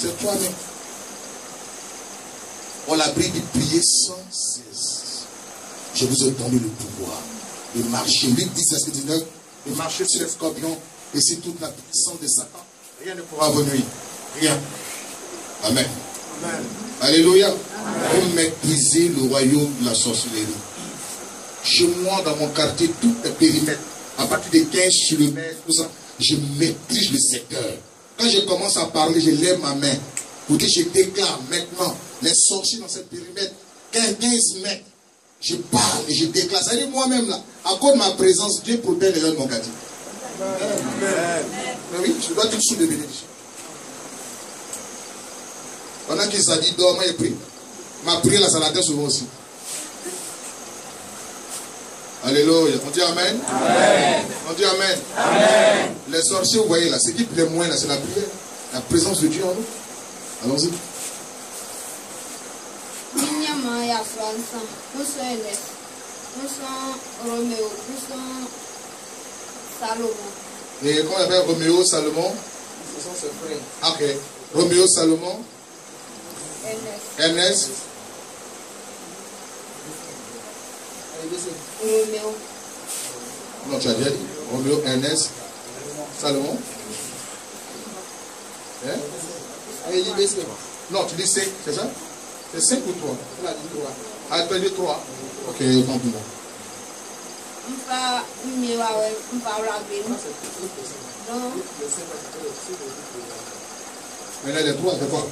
C'est toi-même. On l'a pris de prier sans cesse. Je vous ai donné le pouvoir de marcher. Luc 10, 19, de marcher sur les scorpions et sur toute la puissance de Satan. Rien ne pourra vous nuire. Rien. Amen. Amen. Alléluia. Vous maîtrisez le royaume de la sorcellerie. Chez moi, dans mon quartier, tout est périmètre. À partir de 15 km, tout ça, je maîtrise le secteur. Quand je commence à parler, je lève ma main pour que je déclare maintenant les sorciers dans ce périmètre, 15 mètres. Je parle et je déclare. Ça dit moi-même là, à cause de ma présence, Dieu protège les gens de mon quartier. Oui, je dois tout sous les bénédictions. Pendant qu'il s'est dit, dors, moi j'ai pris. Ma prière là, ça la souvent aussi. Alléluia. On dit Amen. Amen. On dit Amen. Amen. Les sorciers, vous voyez là, ce qui plaît moins là, c'est la prière. La présence de Dieu en nous. Allons-y. Et comment on appelle Roméo, Salomon? Ce sont ses frères. Ok. Roméo, Salomon? Ernest. Ernest? Roméo. Non, tu as déjà dit? Roméo, Ernest, Salomon? Hein? Non, tu dis 5, c'est ça? C'est 5 ou 3 Elle a dit 3. Ah, tu as dit 3. Ok, compliment. Maintenant, les 3, c'est quoi?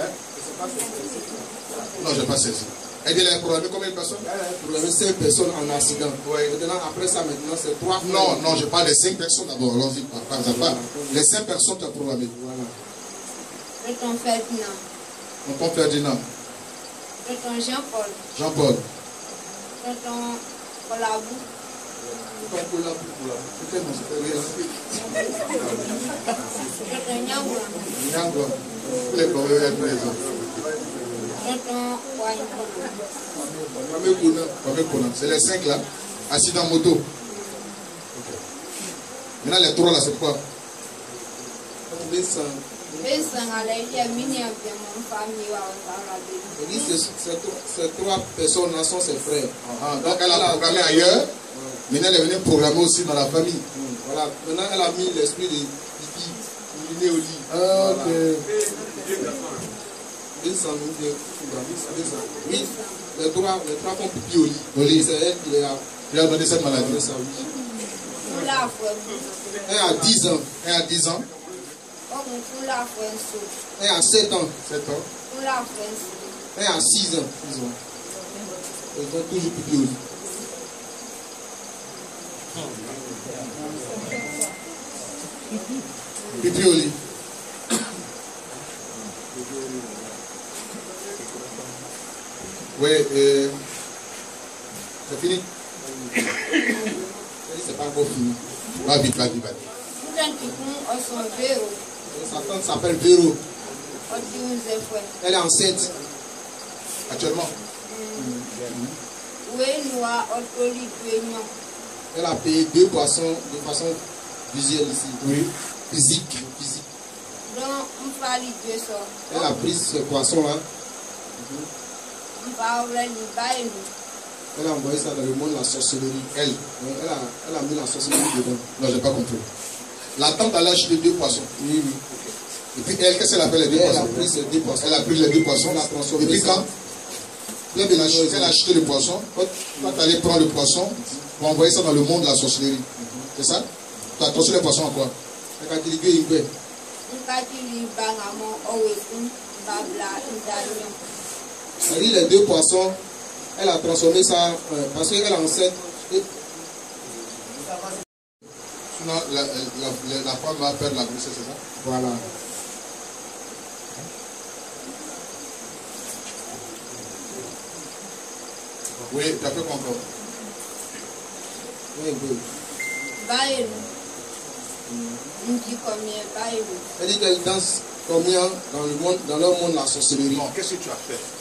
Hein? Non, je n'ai pas saisi. Elle a programmé combien de personnes? Elle a programmé 5 personnes en accident. Oui. Maintenant, après ça, maintenant, c'est 3 Non, non, je parle des 5 personnes d'abord. Allons-y, par exemple. Les 5 personnes, tu as programmé. Voilà. ton Ferdinand. ton Ferdinand. ton Jean-Paul. Jean-Paul. ton Colabou. Ton Colabou, Peut-être non, c'est ton Nyangwa. Nyangwa. Les problèmes présents. C'est les cinq là, assis dans moto. Maintenant les trois là, c'est quoi? Ces trois personnes là sont ses frères. Ah, donc elle a programmé ailleurs. Maintenant elle est venue programmer aussi dans la famille. Voilà. Maintenant elle a mis l'esprit de pipi. Il est au lit. Ah, ok. Oui, les trois, les trois lit. Au lit. C'est a, donné cette maladie. Oui. Elle a 10 ans. Elle a 10 ans. Elle a 7 ans. 7 ans. Elle a 6 ans. 6 ans. Ils font toujours pipi au lit. Pipi au lit. Oui, euh, c'est fini C'est pas encore fini. Va vite, va vite, va vite. Sa tante s'appelle Véro. Elle est enceinte. Actuellement Oui, Elle a payé deux poissons de façon visuelle ici. Oui. Physique. Physique. Elle a pris ce poisson-là. Elle a envoyé ça dans le monde de la sorcellerie. Elle. Elle a, elle a mis la sorcellerie dedans. Non, je n'ai pas compris. La tante a acheté deux poissons. Oui, oui. Et puis elle, qu'est-ce qu'elle a fait les deux poissons Elle a pris ces deux poissons. Elle a pris les deux poissons. Elle a transformé. Et puis quand elle a acheté, elle a acheté le poisson. Quand tu allais prendre le poisson, pour envoyer ça dans le monde de la sorcellerie. C'est ça? Tu as transformé le poisson en quoi? Elle les deux poissons, elle a transformé ça euh, parce qu'elle a enceinte. Sinon, la, la, la, femme va perdre la grossesse, c'est ça? Voilà. Oui, tu as fait encore? Oui, oui. Baïl. On dit combien? Baïl. Elle dit qu'elle danse combien dans le monde, dans leur monde la sorcellerie? Non, qu'est-ce que tu as fait?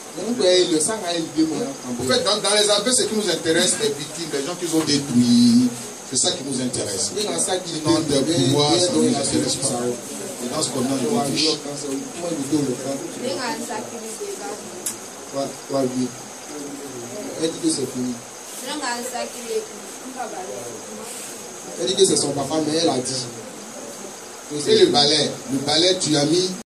Le sang a élevé En fait, dans, dans les abbés, ce qui nous intéresse, les victimes, les gens qui ont détruits, C'est ça qui nous intéresse. Ndenge asaki Sinon, de pouvoir, ça nous intéresse pas. Et dans ce qu'on a, Wa on fiche. wa bi. Elle dit que c'est fini. Elle dit que c'est son papa mais elle a dit. que Et c'est le balai, le balai, tu as mis